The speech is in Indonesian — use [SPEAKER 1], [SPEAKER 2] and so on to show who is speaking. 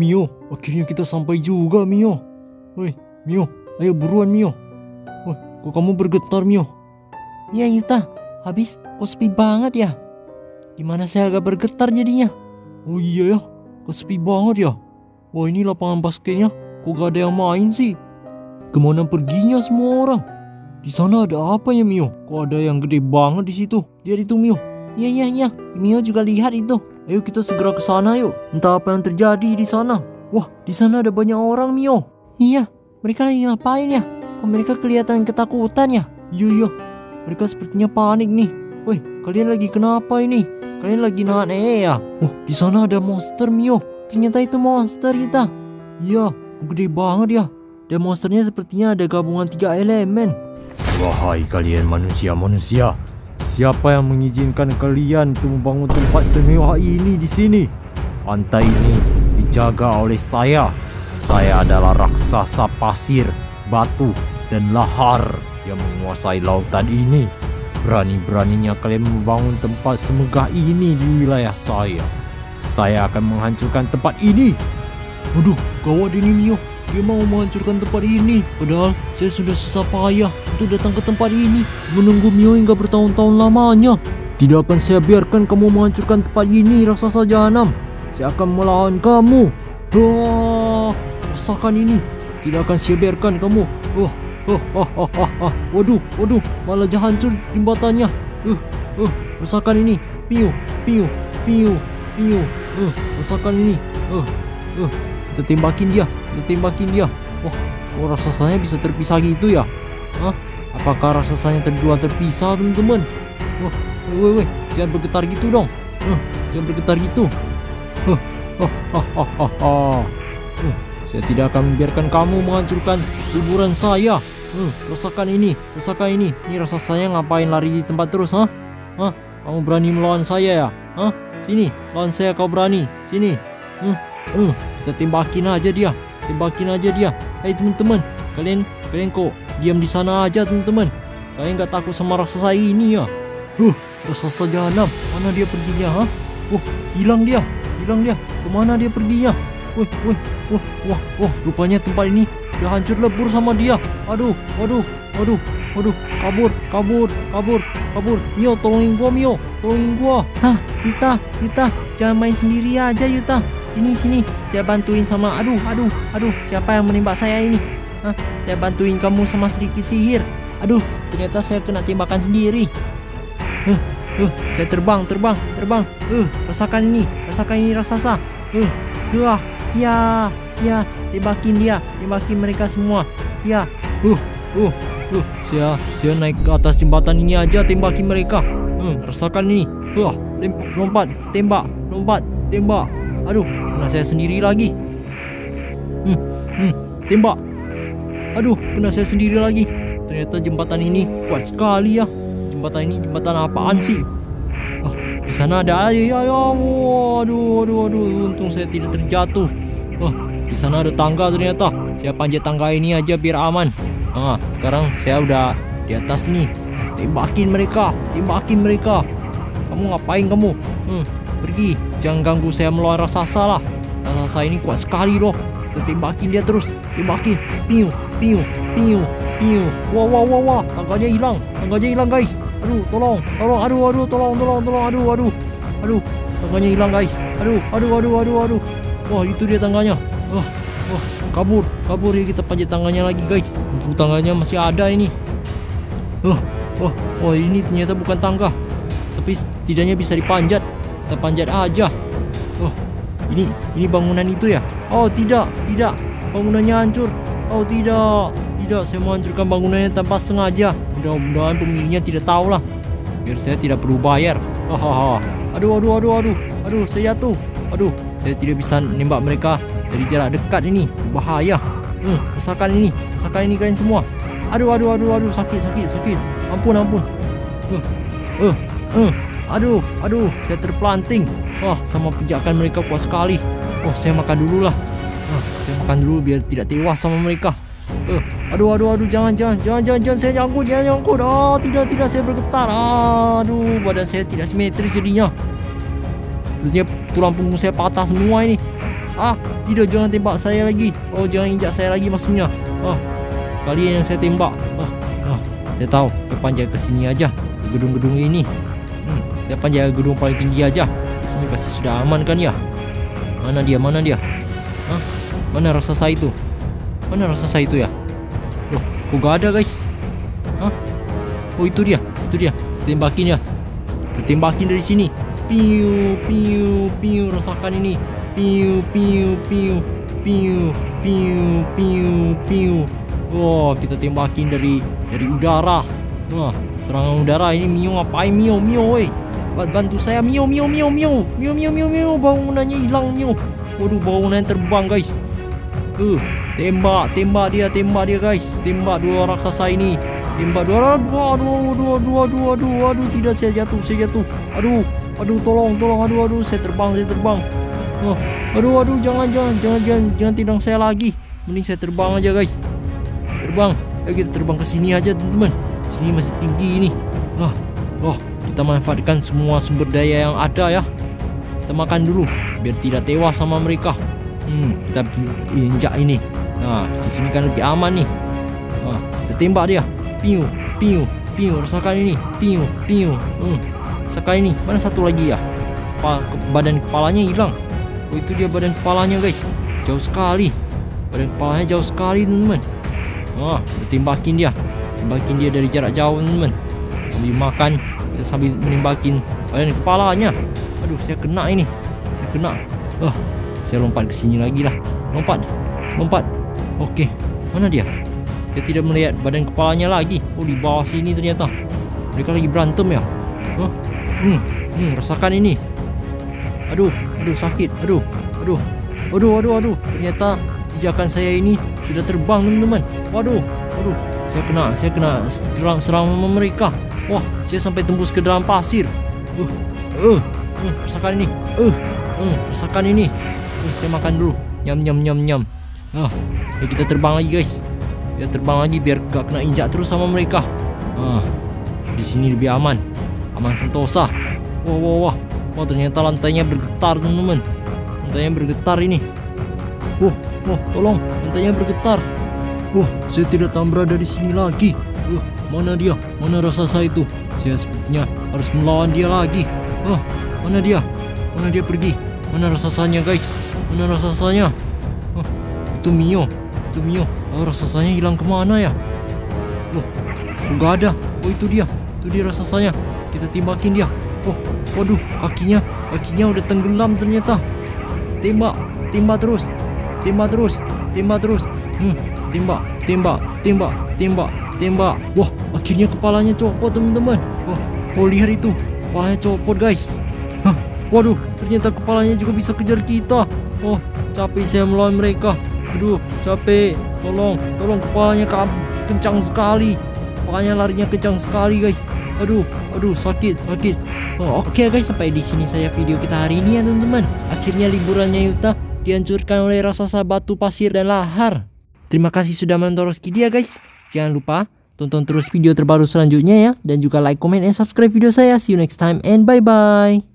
[SPEAKER 1] Mio, akhirnya kita sampai juga Mio. Woi, Mio, ayo buruan Mio. Woi, kok kamu bergetar Mio?
[SPEAKER 2] Iya Yuta, habis kok sepi banget ya? Gimana saya agak bergetar jadinya?
[SPEAKER 1] Oh iya ya, kok sepi banget ya? Wah ini lapangan basketnya, kok gak ada yang main sih? Ke mana perginya semua orang? Di sana ada apa ya Mio? Kok ada yang gede banget di situ? Lihat itu Mio.
[SPEAKER 2] Iya iya iya, Mio juga lihat itu.
[SPEAKER 1] Ayo kita segera ke sana yuk. Entah apa yang terjadi di sana. Wah, di sana ada banyak orang Mio.
[SPEAKER 2] Iya, mereka lagi ngapain ya? Kok mereka kelihatan ketakutan ya?
[SPEAKER 1] Iya iya, mereka sepertinya panik nih. Woi, kalian lagi kenapa ini? Kalian lagi nahan eh ya? Wah, di sana ada monster Mio.
[SPEAKER 2] Ternyata itu monster kita.
[SPEAKER 1] Iya, gede banget ya. Dan monsternya sepertinya ada gabungan tiga elemen. Wahai kalian manusia-manusia, Siapa yang mengizinkan kalian untuk membangun tempat semewah ini di sini? Pantai ini dijaga oleh saya. Saya adalah raksasa pasir, batu, dan lahar yang menguasai lautan ini. Berani-beraninya kalian membangun tempat semegah ini di wilayah saya. Saya akan menghancurkan tempat ini. Waduh, gawat ini Mio. Dia mau menghancurkan tempat ini. Padahal saya sudah susah payah untuk datang ke tempat ini. Menunggu Mio hingga bertahun-tahun lamanya. Tidak akan saya biarkan kamu menghancurkan tempat ini, raksasa jahanam. Saya akan melawan kamu. Wah, rasakan ini. Tidak akan saya biarkan kamu. Wah, oh, oh, oh, oh, oh. Waduh, waduh, malah hancur jembatannya. Uh, uh, rasakan ini. Piu, piu, piu, piu. Uh, rasakan ini. Uh, uh, kita tembakin dia kita tembakin dia. Wah kok raksasanya bisa terpisah gitu ya? Hah? apakah raksasanya terjual terpisah teman-teman? Wah woi woi jangan bergetar gitu dong. Uh, jangan bergetar gitu. Huh, huh, huh, huh, huh, huh. Uh, saya tidak akan membiarkan kamu menghancurkan kuburan saya. Uh, rasakan ini rasakan ini. Ini raksasanya ngapain lari di tempat terus ha huh? kamu berani melawan saya ya? Hah? sini lawan saya kau berani. Sini. Uh, uh, kita tembakin aja dia tembakin aja dia. Hai teman-teman. Kalian kalian kok diam di sana aja teman-teman? Kalian gak takut sama raksasa ini ya? Huh, raksasa jahanam mana dia perginya ha? Wah, hilang dia. Hilang dia. Ke mana dia perginya? Wah, wah, wah, wah, wah, rupanya tempat ini udah hancur lebur sama dia. Aduh, aduh, aduh, aduh, kabur, kabur, kabur, kabur. Mio, tolongin gua, Mio, tolongin gua.
[SPEAKER 2] Hah, Yuta, Yuta, jangan main sendiri aja, Yuta. Sini sini, saya bantuin sama aduh aduh aduh siapa yang menembak saya ini? Hah, saya bantuin kamu sama sedikit sihir. Aduh, ternyata saya kena tembakan sendiri. Huh, huh, saya terbang, terbang, terbang. Uh, rasakan ini, rasakan ini raksasa. Uh, wah, ya, ya, tembakin dia, tembakin mereka semua. Ya,
[SPEAKER 1] uh, uh, uh, saya, saya naik ke atas jembatan ini aja tembakin mereka. Uh, rasakan ini. Wah, tembak, lompat, tembak, lompat, tembak. Aduh, kena saya sendiri lagi. Hmm, hmm, tembak. Aduh, kena saya sendiri lagi. Ternyata jembatan ini kuat sekali ya. Jembatan ini jembatan apaan sih? Oh, di sana ada air ya, ya. Waduh, aduh, aduh. Untung saya tidak terjatuh. Oh, di sana ada tangga ternyata. Saya panjat tangga ini aja biar aman. Ah, sekarang saya udah di atas nih. Tembakin mereka, tembakin mereka. Kamu ngapain kamu? Hmm, Pergi, jangan ganggu saya melawan raksasa lah. Raksasa ini kuat sekali loh. Kita tembakin dia terus, tembakin. Piu, piu, piu, piu. Wah, wah, wah, wah. Tangganya hilang, tangganya hilang guys. Aduh, tolong, tolong, aduh, aduh, tolong, tolong, tolong, aduh, aduh, aduh. Tangganya hilang guys. Aduh, aduh, aduh, aduh, aduh. Wah, itu dia tangganya. Wah, wah, kabur, kabur ya kita panjat tangannya lagi guys. Tangganya masih ada ini. Wah, wah, wah ini ternyata bukan tangga, tapi setidaknya bisa dipanjat. Kita panjat aja. Oh, ini ini bangunan itu ya? Oh, tidak, tidak. Bangunannya hancur. Oh, tidak. Tidak, saya mau hancurkan bangunannya tanpa sengaja. Mudah-mudahan pemiliknya tidak tahu lah. Biar saya tidak perlu bayar. Hahaha. Aduh, aduh, aduh, aduh. Aduh, saya jatuh. Aduh, saya tidak bisa nembak mereka dari jarak dekat ini. Bahaya. Hmm, rasakan ini. Rasakan ini kalian semua. Aduh, aduh, aduh, aduh. Sakit, sakit, sakit. Ampun, ampun. Uh, uh, uh. Aduh, aduh, saya terpelanting. Wah, sama pijakan mereka kuat sekali. Oh, saya makan dulu lah. Ah, saya makan dulu biar tidak tewas sama mereka. Uh, aduh, aduh, aduh, jangan, jangan, jangan, jangan, jangan, saya nyangkut, jangan nyangkut. Oh, tidak, tidak, saya bergetar. Aduh, badan saya tidak simetris jadinya. Sepertinya tulang punggung saya patah semua ini.
[SPEAKER 2] Ah, tidak jangan tembak saya lagi. Oh, jangan injak saya lagi maksudnya. Ah, kalian yang saya tembak. Ah, ah saya tahu. Saya panjat ke sini aja. Gedung-gedung ini. Hmm, saya panjat ke gedung paling tinggi aja. Di sini pasti sudah aman kan ya? Mana dia? Mana dia? Hah? Mana raksasa itu? Mana raksasa itu ya? Loh, kok gak ada guys? Hah? Oh itu dia, itu dia. Tembakin ya. Tembakin dari sini. Piu, piu, piu, rasakan ini. Piu, piu, piu, piu, piu, piu, piu. Wah, kita tembakin dari dari udara. Wah, serangan udara ini Mio ngapain Mio, Mio, woi. Bantu saya Mio, Mio, Mio, Mio, Mio, Mio, Mio, Mio. Bangunannya hilang Mio. Waduh, bangunan terbang guys. Uh, tembak, tembak dia, tembak dia guys. Tembak dua raksasa ini. Tembak dua, dua, dua, dua, dua, dua, dua, aduh, tidak saya jatuh, saya jatuh. Aduh, aduh, tolong, tolong, aduh, aduh, saya terbang, saya terbang. Oh, aduh, aduh, jangan, jangan, jangan, jangan, jangan tidang saya lagi. Mending saya terbang aja guys. Terbang, ayo kita terbang ke sini aja teman-teman. Sini masih tinggi ini. Wah, wah, kita manfaatkan semua sumber daya yang ada ya. Kita makan dulu, biar tidak tewas sama mereka. Hmm, kita injak ini. Nah, di sini kan lebih aman nih. Nah, kita tembak dia. Piu, piu, piu. Rasakan ini. Piu, piu. Hmm. Rasakan ini. Mana satu lagi ya? Badan kepalanya hilang. Oh, itu dia badan kepalanya, guys. Jauh sekali. Badan kepalanya jauh sekali, teman-teman. Ah, kita tembakin dia. Tembakin dia dari jarak jauh, teman-teman. Makan, sambil menimbakin badan kepalanya. Aduh, saya kena ini. Saya kena. Ah, saya lompat ke sini lagi lah. Lompat. Lompat. Okey. Mana dia? Saya tidak melihat badan kepalanya lagi. Oh, di bawah sini ternyata. Mereka lagi berantem ya. Huh? Hmm, hmm, rasakan ini. Aduh, aduh sakit. Aduh, aduh. Aduh, aduh, aduh. Ternyata pijakan saya ini sudah terbang, teman-teman. Waduh, waduh. Saya kena, saya kena serang serang mereka. Wah, saya sampai tembus ke dalam pasir. Uh, uh, uh rasakan ini. Uh, uh, rasakan ini. Uh, saya makan dulu. Nyam, nyam, nyam, nyam. Ah, ya kita terbang lagi, guys. Dia terbang lagi biar gak kena injak terus sama mereka. Ah, di sini lebih aman. Aman sentosa. Wah, wah, wah. Wah, ternyata lantainya bergetar, teman-teman. Lantainya bergetar ini. Wah, wah, tolong. Lantainya bergetar. Wah, saya tidak tahu berada di sini lagi. Wah, mana dia? Mana raksasa itu? Saya sepertinya harus melawan dia lagi. Wah, mana dia? Mana dia pergi? Mana raksasanya, guys? Mana raksasanya? Oh, itu Mio. Itu Mio. Oh, raksasanya hilang ke mana ya? Loh, kok gak ada? Oh, itu dia. Itu dia raksasanya. Kita tembakin dia. Oh, waduh, kakinya, kakinya udah tenggelam ternyata. Tembak, tembak terus. Tembak terus, tembak terus. Hmm, tembak, tembak, tembak, tembak, tembak. Wah, akhirnya kepalanya copot, teman-teman. Wah, oh lihat itu. Kepalanya copot, guys. Hah, waduh, ternyata kepalanya juga bisa kejar kita. Oh, capek saya melawan mereka. Aduh, capek. Tolong, tolong kepalanya kencang sekali. Kepalanya larinya kencang sekali, guys. Aduh, aduh, sakit, sakit. Oh, Oke okay guys, sampai di sini saya video kita hari ini ya teman-teman. Akhirnya liburannya Yuta dihancurkan oleh raksasa batu pasir dan lahar. Terima kasih sudah menonton Roski guys. Jangan lupa tonton terus video terbaru selanjutnya ya dan juga like, comment, and subscribe video saya. See you next time and bye bye.